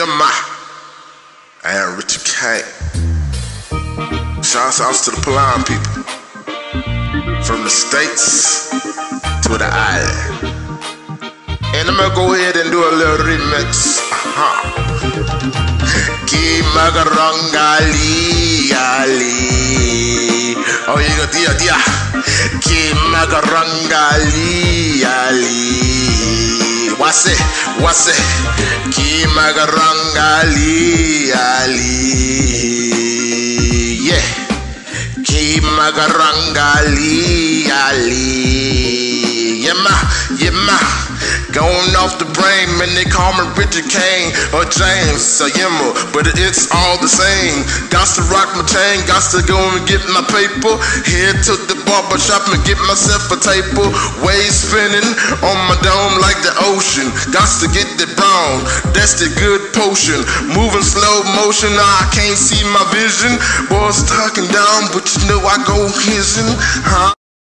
Yama. And Richard Kane. Shouts out to the Palauan people. From the States to the island. And I'm gonna go ahead and do a little remix. Uh-huh. Kimagarangali Ali. Oh, you go dia dia. Kimagarangali Ali. What's it? What's it? Kimagarangali Ali. Yeah. Kimagarangali Ali. Yeah, ma. Yeah. Going off the brain, man, they call me Richard Kane or James Sayema, but it's all the same. Got to rock my chain, got to go and get my paper. Head to the barber shop and get myself a taper. Waves spinning on my dome like the ocean. Got to get the brown, that's the good potion. Moving slow motion, I can't see my vision. Boys talking down, but you know I go hissing, huh?